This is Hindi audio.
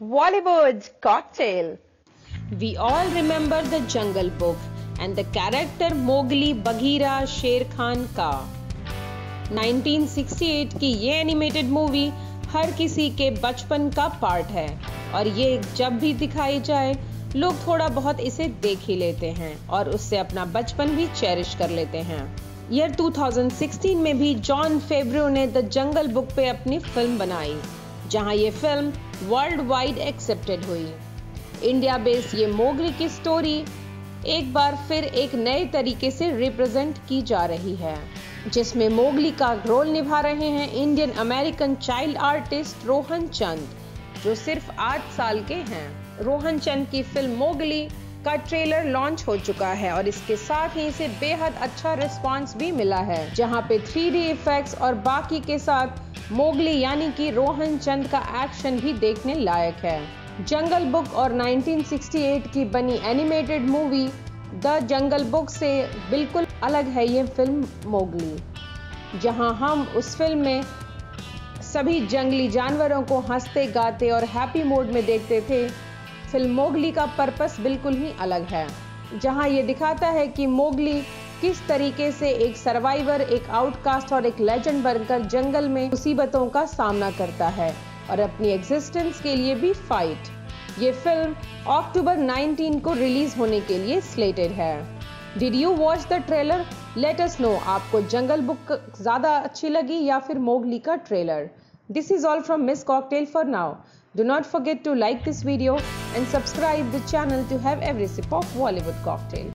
Bollywood's cocktail. We all remember the Jungle Book and the character Mowgli Bagheera Sher Khan का 1968 की ये एनिमेटेड मूवी हर किसी के बचपन का पार्ट है। और ये जब भी दिखाई जाए, लोग थोड़ा बहुत इसे देख ही लेते हैं और उससे अपना बचपन भी चेरिश कर लेते हैं। ईयर 2016 में भी जॉन फेब्रो ने द जंगल बुक पे अपनी फ़िल्म बनाई, जहाँ ये फ़िल्म वर्ल्ड वाइड एक्सेप्टेड हुई। इंडिया बेस्ड ये मोगरी की स्टोरी एक बार फिर एक नए तरीके से रिप्रेजेंट की जा रही है, जिसमें मोगली का रोल निभा रहे हैं Indian American child artist Rohan Chand, जो सिर्फ़ आठ साल के हैं। रोहन चंद की फ़िल्म मोगली का ट्रेलर लॉन्च हो चुका है और इसके साथ ही इसे बेहद अच्छा रिस्पांस भी मिला है, जहाँ पे थ्री इफेक्ट्स और बाकी के साथ मोगली यानी कि रोहन चंद का एक्शन भी देखने लायक है। जंगल बुक और 1968 की बनी animated movie the jungle book से बिल्कुल अलग है ये फ़िल्म मोगली। जहाँ हम उस फ़िल्म में सभी जंगली जानवरों को हँसते, गाते और हैप्पी मोड में देखते थे। फ़िल्म मोगली का पर्पस बिल्कुल ही अलग है। जहाँ ये दिखाता है कि मोगली किस तरीके से एक सर्वाइवर एक आउटकास्ट और एक लेजेंड बनकर जंगल में मुसीबतों का सामना करता है और अपनी एग्जिस्टेंस के लिए भी फाइट ये फ़िल्म अक्टूबर 19 को रिलीज़ होने के लिए स्लेटेड है। Did you watch the trailer let us know आपको जंगल बुक ज़्यादा अच्छी लगी या फिर मोगली का trailer this is all from Miss Cocktail for now Do not forget to like this video and subscribe the channel to have every sip of Bollywood cocktail.